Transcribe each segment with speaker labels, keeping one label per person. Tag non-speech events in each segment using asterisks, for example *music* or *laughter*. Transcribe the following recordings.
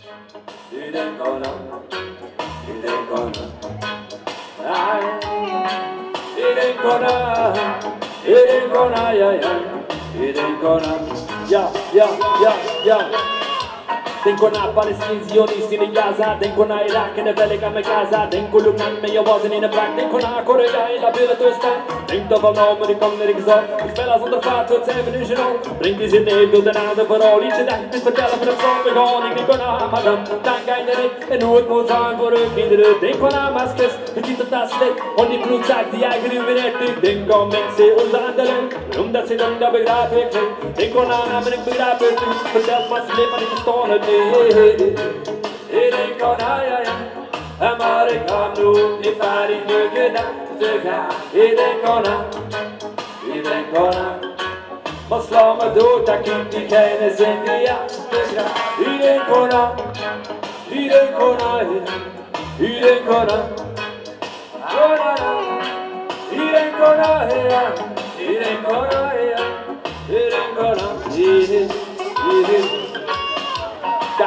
Speaker 1: It ain't gonna, it ain't gonna, I, it ain't gonna, it ain't gonna, yeah, yeah, it ain't gonna, yeah, yeah, yeah, yeah. Denk on our Palestinians, Yonis in Gaza, denk on Iraq and the Velikame Gaza, denk on Lukan, may wasn't in the black, denk on our Korea, I love you to stand. Tyskland Denk då var någon men det kommer inte så Vi spelar som de fat och även i Genov Bring till sin egen bilden av det för all Inte där vi förtälla för en sån begåning Denk on naar Hamadam Tanka in det En hot mot fan för upp in det Denk on naar Maskas Vi tittar tasslet Och ni klok sagt jag är gruvin ett Denk on Mexi och Zandalen Runda sig runda begraver Denk on naar men ik begraver Vertel vad släpar inte stående it ain't gonna, ja, ja. Americano, if I didn't look at Amerikanu i färjbögen aktiga i den kona, i den
Speaker 2: kona. Ma slama duta kinti kene sendi aktiga i den kona, i den kona, i den kona.
Speaker 1: Kona, i den kona, i den kona.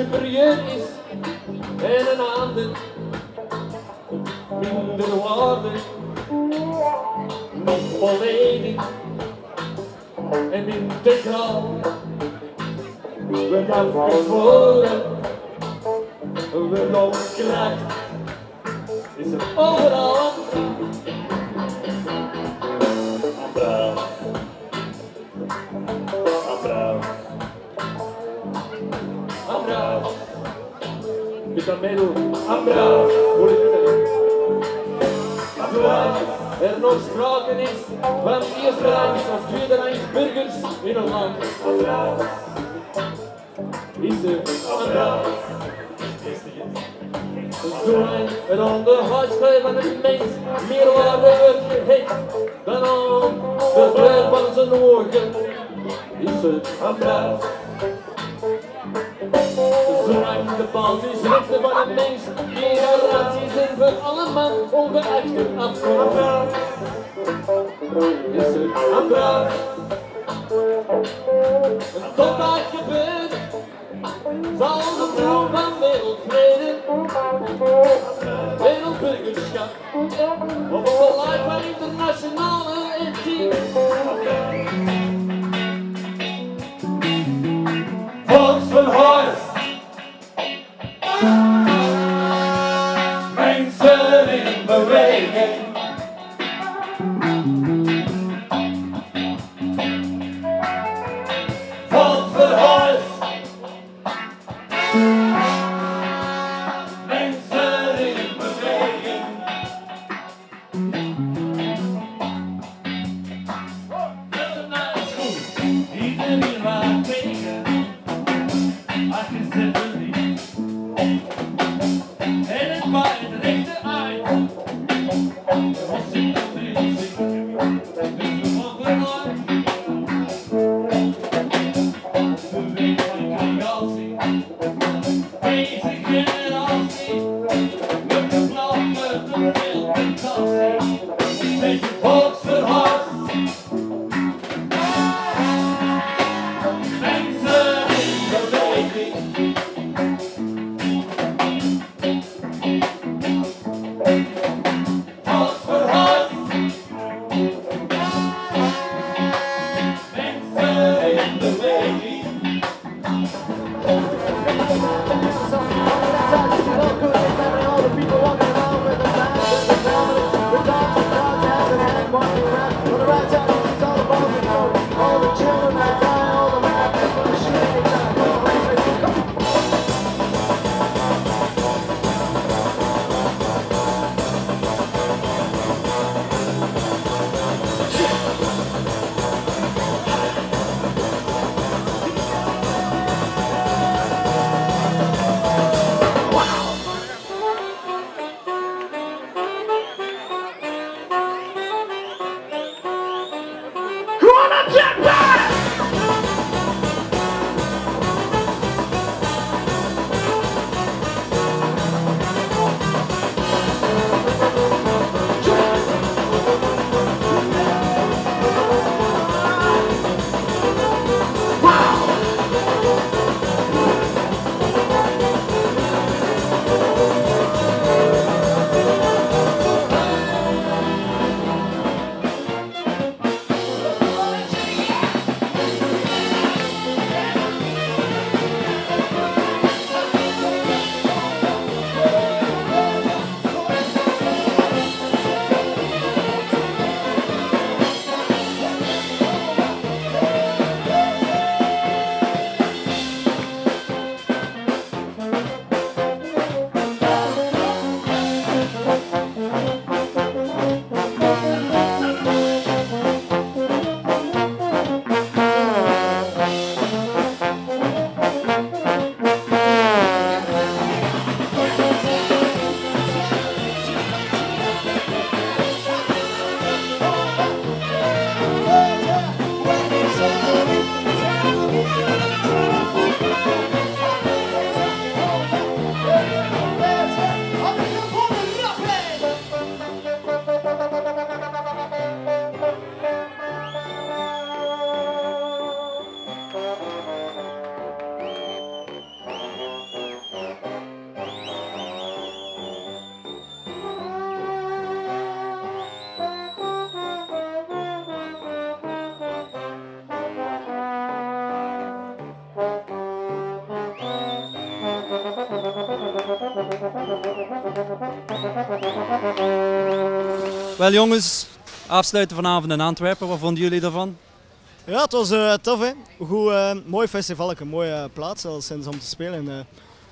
Speaker 1: superieur is en een ander minder waarde, niet volledig en integraal werd afgezworen, werd opgekraakt, is er overal. Het niet? Zoals er nog sprake is van eerste rangs of tweede burgers in een land.
Speaker 3: Is er applaus. Zo en dan de van een mens, meer waarde heeft dan de kleur van zijn ogen, is er applaus. Zolang de paus is rechten van een mens, generaties en voor allemaal ongeacht afkomst. Is er applaus. En tot dat gebeurt, zal de droom van wereldvrede, wereldburgerschap, op het beleid van internationale ethiek. Mensen in beweging. Deze
Speaker 4: Wel jongens, afsluiten vanavond in Antwerpen. Wat vonden jullie ervan?
Speaker 5: Ja, het was eh, tof hè. Goed, eh, mooi festival, een mooie eh, plaats al sinds om te spelen. eh.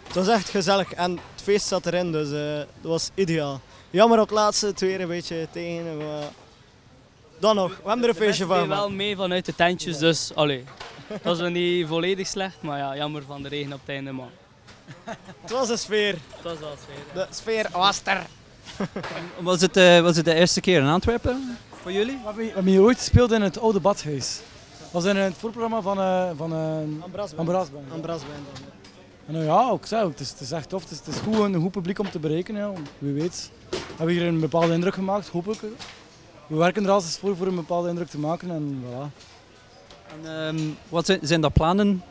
Speaker 5: het was echt gezellig en het feest zat erin, dus eh, dat was ideaal. Jammer op het laatste, het weer een beetje tegen. Maar dan nog, we hebben er een feestje van
Speaker 6: wel
Speaker 5: gemaakt.
Speaker 6: mee vanuit de tentjes, dus allee. Het was wel niet volledig slecht, maar ja, jammer van de regen op het einde. Maar
Speaker 5: Het was een sfeer.
Speaker 6: het was wel sfeer.
Speaker 5: De sfeer was er. *laughs*
Speaker 4: Was het, eh, was het de eerste keer in Antwerpen voor jullie?
Speaker 7: We hebben, we hebben hier ooit gespeeld in het oude badhuis. Dat was in het voorprogramma van, eh van
Speaker 5: Ambras
Speaker 7: Band. En nou ja, ook zo, het is, het is echt tof. Het is, het is goed, een goed publiek om te bereiken. Ja. Wie weet hebben we hier een bepaalde indruk gemaakt, hopelijk. We werken er altijd voor voor een bepaalde indruk te maken en voilà.
Speaker 4: En, ehm, wat zijn, zijn er plannen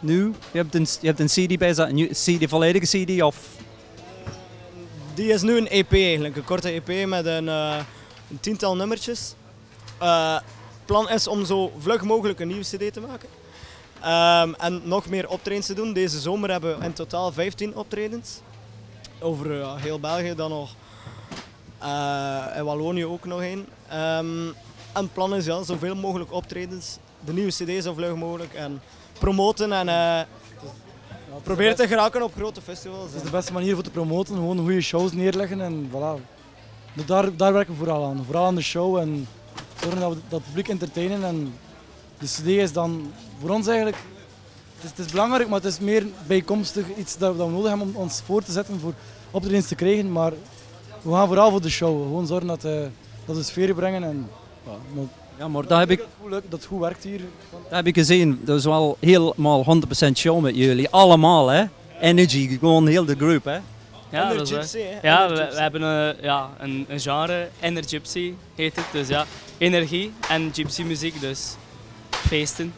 Speaker 4: nu? Je hebt een, je hebt een CD bij, is dat een CD, volledige CD of...
Speaker 5: Die is nu een EP eigenlijk, een korte EP met een, eh, een tiental nummertjes. Eh, Het plan is om zo vlug mogelijk een nieuwe CD te maken. Ehm, en nog meer optredens te doen. Deze zomer hebben we in totaal 15 optredens. Over eh, heel België dan nog. Eh in Wallonië ook nog één. Ehm, en het plan is zoveel mogelijk optredens. De nieuwe CD zo vlug mogelijk. En promoten en
Speaker 7: de
Speaker 5: te geraken op grote festivals.
Speaker 7: Het is de beste manier voor te promoten, gewoon goede shows neerleggen en voilà. Daar, daar werken we vooral aan. Vooral aan de show en zorgen dat we dat publiek entertainen. En de CD is dan voor ons eigenlijk, het is, het is belangrijk, maar het is meer bijkomstig iets dat we, dat we nodig hebben om ons voor te zetten voor optredens te krijgen. Maar we gaan vooral voor de show. Gewoon zorgen dat, eh, dat we sfeer brengen en ja, maar
Speaker 4: Ja, maar dat heb ik,
Speaker 7: dat, het goed, lukt, dat het goed werkt hier.
Speaker 4: dat heb ik gezien. Dat is wel helemaal 100% show met jullie. Allemaal, hè? Energy, gewoon heel de groep, hè?
Speaker 6: Ja, dat is. Ja, we, hebben een, ja, een, een genre, Ener Gypsy heet het. Dus ja, energie en gypsy muziek, dus feesten.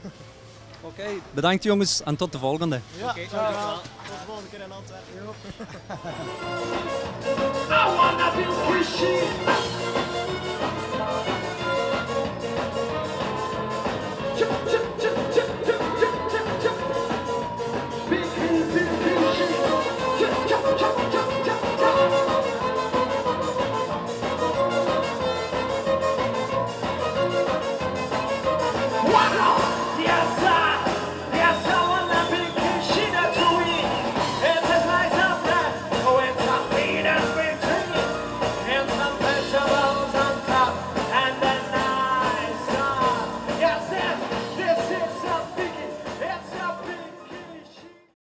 Speaker 6: *laughs*
Speaker 4: Oké, bedankt jongens en tot de volgende.
Speaker 5: Ja, dankjewel. Tot de volgende keer in Antwerpen. *laughs*